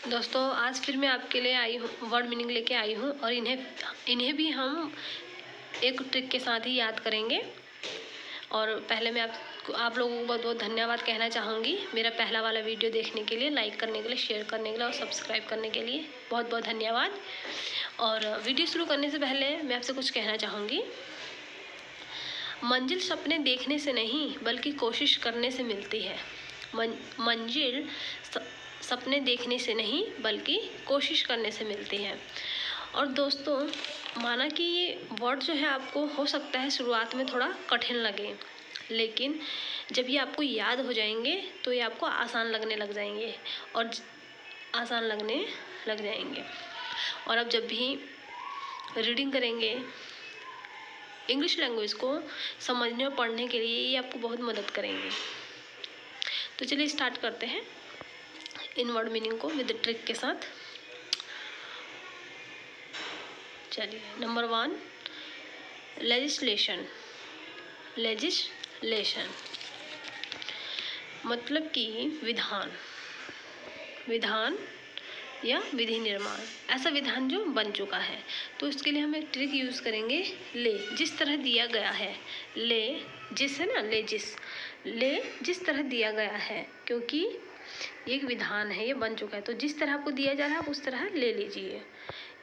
दोस्तों, आज फिर मैं आपके लिए आई हूँ वर्ड मीनिंग लेके आई हूँ और इन्हें इन्हें भी हम एक ट्रिक के साथ ही याद करेंगे। और पहले मैं आप आप लोगों को बहुत बहुत धन्यवाद कहना चाहूँगी मेरा पहला वाला वीडियो देखने के लिए लाइक करने के लिए शेयर करने के लिए और सब्सक्राइब करने के लिए। बहुत बहुत धन्यवाद। और वीडियो शुरू करने से पहले मैं आपसे कुछ कहना चाहूँगी। मंजिल सपने देखने से नहीं, बल्कि कोशिश करने से मिलती है। मंजिल सपने देखने से नहीं, बल्कि कोशिश करने से मिलती है। और दोस्तों, माना कि ये वर्ड जो है आपको हो सकता है शुरुआत में थोड़ा कठिन लगे, लेकिन जब ये आपको याद हो जाएँगे तो ये आपको आसान लगने लग जाएँगे और आसान लगने लग जाएँगे। और अब जब भी रीडिंग करेंगे इंग्लिश लैंग्वेज को समझने और पढ़ने के लिए ये आपको बहुत मदद करेंगे। तो चलिए स्टार्ट करते हैं। इन वर्ड मीनिंग को विद ट्रिक के साथ। चलिए नंबर वन लेजिस्लेशन लेजिस्लेशन मतलब कि विधान। विधान या विधि निर्माण। ऐसा विधान जो बन चुका है। तो इसके लिए हम एक ट्रिक यूज़ करेंगे। ले, जिस तरह दिया गया है। ले, जिस है ना? ले जिस। ले, जिस तरह दिया गया है। क्योंकि ये एक विधान है, ये बन चुका है। तो जिस तरह आपको दिया जा रहा है, आप उस तरह ले लीजिए।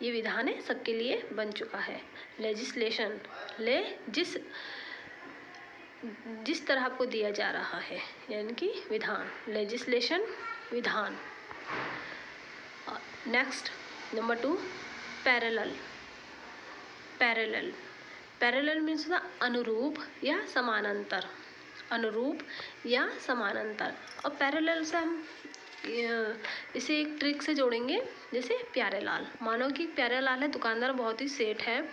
ये विधान है, सबके लिए बन चुका है। लेजिस्लेशन ले जिस जिस तरह आपको दिया जा रहा है, यानी कि विधान। लेजिस्लेशन विधान। Next number two parallel parallel parallel means अनुरूप या समानांतर। अनुरूप या समानांतर। और पैरेलल से हम इसे एक ट्रिक से जोड़ेंगे, जैसे प्यारे लाल। मानो कि प्यारे लाल है, दुकानदार बहुत ही सेठ है,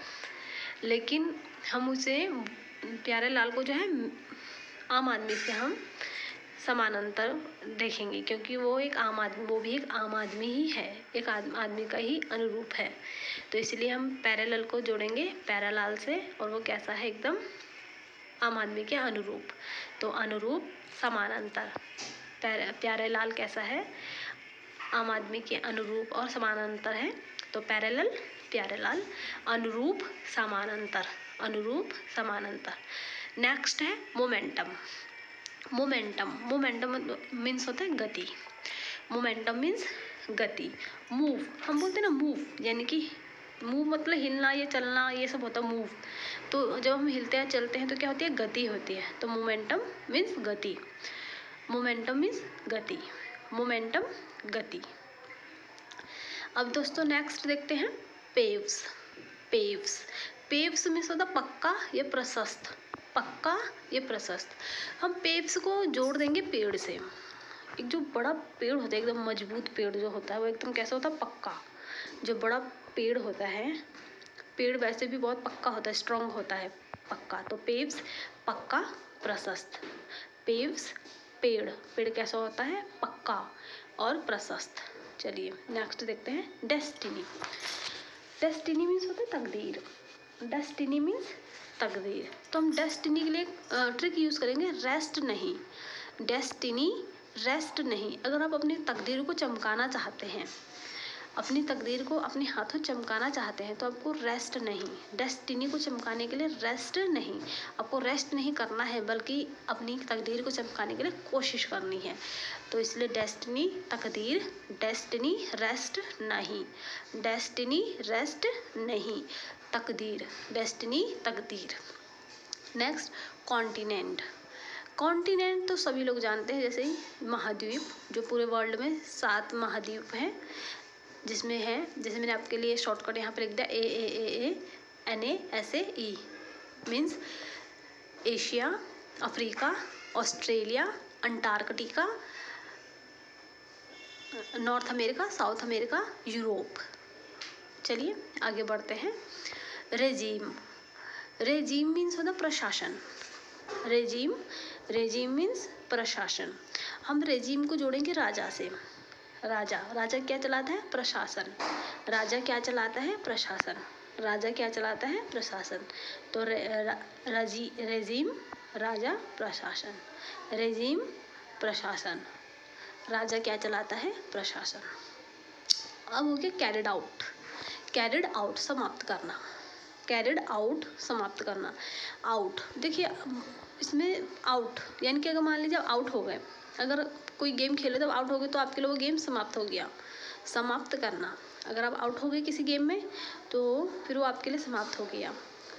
लेकिन हम उसे, प्यारे लाल को जो है, आम आदमी से हम समानांतर देखेंगे, क्योंकि वो एक आम आदमी, वो भी एक आम आदमी ही है, एक आदमी का ही अनुरूप है। तो इसलिए हम पैरेलल को जोड़ेंगे पैरालाल से, और वो कैसा है, एकदम आम आदमी के अनुरूप। तो अनुरूप समानांतर। प्यारे लाल कैसा है? आम आदमी के अनुरूप और समानांतर है। तो पैरेलल प्यारे लाल। अनुरूप, समानांतर। अनुरूप, समानांतर। नेक्स्ट है मोमेंटम मोमेंटम मोमेंटम मीन्स होता है गति। मोमेंटम मीन्स गति। मूव हम बोलते हैं ना मूव यानी कि मूव मतलब हिलना, या चलना, ये सब होता है मूव तो जब हम हिलते हैं, चलते हैं तो क्या होती है? गति होती है. तो मोमेंटम मीन्स गति. मोमेंटम मीन्स गति. मोमेंटम गति. अब दोस्तों नेक्स्ट देखते हैं. पेव्स पेव्स पेव्स मीन्स होता पक्का, या प्रशस्त. पक्का, या प्रशस्त. हम पेव्स को जोड़ देंगे पेड़ से. एक जो बड़ा पेड़ होता है, एकदम मज़बूत पेड़ जो होता है, वो एकदम कैसा होता है? पक्का. जो बड़ा पेड़ होता है। पेड़ वैसे भी बहुत पक्का होता है स्ट्रॉन्ग होता है, पक्का। तो पेव्स पक्का, प्रशस्त। पेव्स पेड़। पेड़ कैसा होता है? पक्का और प्रशस्त। चलिए नेक्स्ट देखते हैं। डेस्टिनी डेस्टिनी मीन्स होता है तकदीर। डेस्टिनी मीन्स तकदीर। तो हम डेस्टिनी के लिए ट्रिक यूज़ करेंगे रेस्ट नहीं। डेस्टिनी रेस्ट नहीं। अगर आप अपनी तकदीर को चमकाना चाहते हैं अपनी तकदीर को अपने हाथों चमकाना चाहते हैं तो आपको रेस्ट नहीं डेस्टिनी को चमकाने के लिए रेस्ट नहीं। आपको रेस्ट नहीं करना है, बल्कि अपनी तकदीर को चमकाने के लिए कोशिश करनी है। तो इसलिए डेस्टिनी तकदीर डेस्टिनी रेस्ट नहीं। डेस्टिनी रेस्ट नहीं। तकदीर डेस्टिनी तकदीर। नेक्स्ट कॉन्टिनेंट कॉन्टिनेंट तो सभी लोग जानते हैं, जैसे महाद्वीप, जो पूरे वर्ल्ड में सात महाद्वीप हैं जिसमें है, जैसे मैंने आपके लिए शॉर्टकट यहाँ पर लिख दिया A A A A N A S A E means Asia Africa Australia Antarctica North America South America Europe चलिए, आगे बढ़ते हैं। रेजीम रेजीम मीन्स होता प्रशासन। रेजीम रेजीम मीन्स प्रशासन। हम रेजीम को जोड़ेंगे राजा से। राजा। राजा क्या चलाता है? प्रशासन। राजा क्या चलाता है? प्रशासन। राजा क्या चलाता है? प्रशासन। तो रे, रज़ी रेजीम राजा प्रशासन। रेजीम प्रशासन। राजा क्या चलाता है? प्रशासन। अब हो गया कैरिड आउट कैरिड आउट समाप्त करना। कैरिड आउट समाप्त करना। आउट देखिए इसमें आउट यानी कि अगर मान लीजिए आउट हो गए अगर कोई गेम खेले तो आउट हो गए तो आपके लिए वो गेम समाप्त हो गया। समाप्त करना। अगर आप आउट हो गए किसी गेम में तो फिर वो आपके लिए समाप्त हो गया।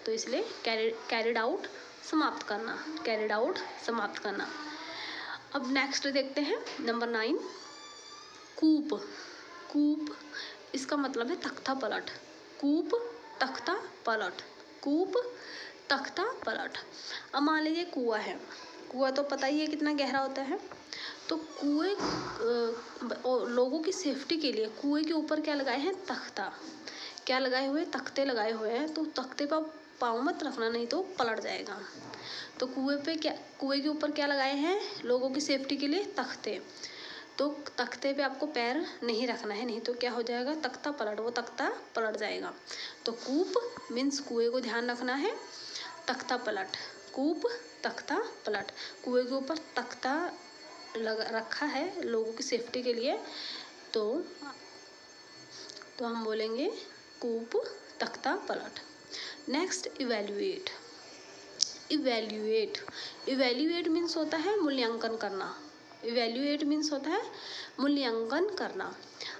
तो इसलिए कैरिड कैरिड आउट समाप्त करना। कैरिड आउट समाप्त करना। अब नेक्स्ट देखते हैं। नंबर नाइन कूप। कूप, इसका मतलब है तख्ता पलट। कूप, तख्ता पलट। कूप, तख्ता पलट। अब मान लीजिए कुआ है। कुआ तो पता ही है कितना गहरा होता है। तो कुएँ लोगों की सेफ्टी के लिए कुएँ के ऊपर क्या लगाए हैं? तख्ता। क्या लगाए हुए? तख्ते लगाए हुए हैं। तो तख्ते पर पाँव मत रखना, नहीं तो पलट जाएगा। तो कुएँ पे क्या, कुएँ के ऊपर क्या लगाए हैं? लोगों की सेफ्टी के लिए तख्ते। तो तख्ते पे आपको पैर नहीं रखना है, नहीं तो क्या हो जाएगा? तख्ता पलट, वो तख्ता पलट जाएगा। तो कूप मीन्स कुएँ को ध्यान रखना है, तख्ता पलट। कूप, तख्ता, पलट। कुएँ के ऊपर तख्ता लग रखा है लोगों की सेफ्टी के लिए। तो तो हम बोलेंगे कूप, तख्ता, पलट। Next evaluate evaluate evaluate means होता है मूल्यांकन करना। इवेल्युएट मीन्स होता है मूल्यांकन करना।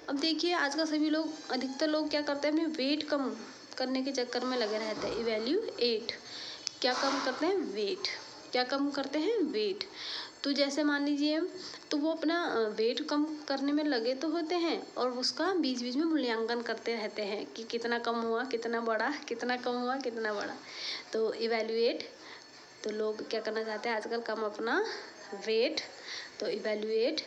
अब देखिए, आज का सभी लोग, अधिकतर लोग क्या करते हैं? अपने वेट कम करने के चक्कर में लगे रहते हैं। इवेल्युएट क्या कम करते हैं? वेट क्या कम करते हैं? वेट तो जैसे मान लीजिए तो वो अपना वेट कम करने में लगे तो होते हैं और उसका बीच बीच में मूल्यांकन करते रहते हैं कि कितना कम हुआ, कितना बड़ा, कितना कम हुआ, कितना बड़ा। तो इवेल्युएट तो लोग क्या करना चाहते हैं? आजकल कम अपना वेट तो इवेल्युएट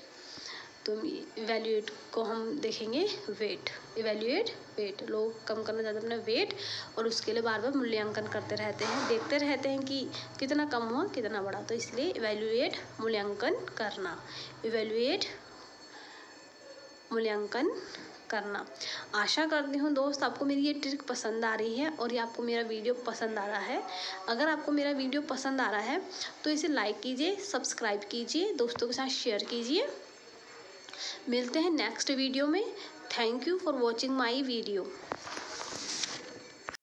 तो इवेल्युएट को हम देखेंगे वेट इवेल्युएट वेट लोग कम करना चाहते हैं अपना वेट और उसके लिए बार बार मूल्यांकन करते रहते हैं. देखते रहते हैं कि कितना कम हुआ, कितना बड़ा. तो इसलिए इवेल्युएट मूल्यांकन करना. इवेल्युएट मूल्यांकन करना. आशा करती हूँ दोस्त, आपको मेरी ये ट्रिक पसंद आ रही है और ये आपको मेरा वीडियो पसंद आ रहा है. अगर आपको मेरा वीडियो पसंद आ रहा है तो इसे लाइक कीजिए सब्सक्राइब कीजिए, दोस्तों के साथ शेयर कीजिए. मिलते हैं नेक्स्ट वीडियो में. Thank you for watching my video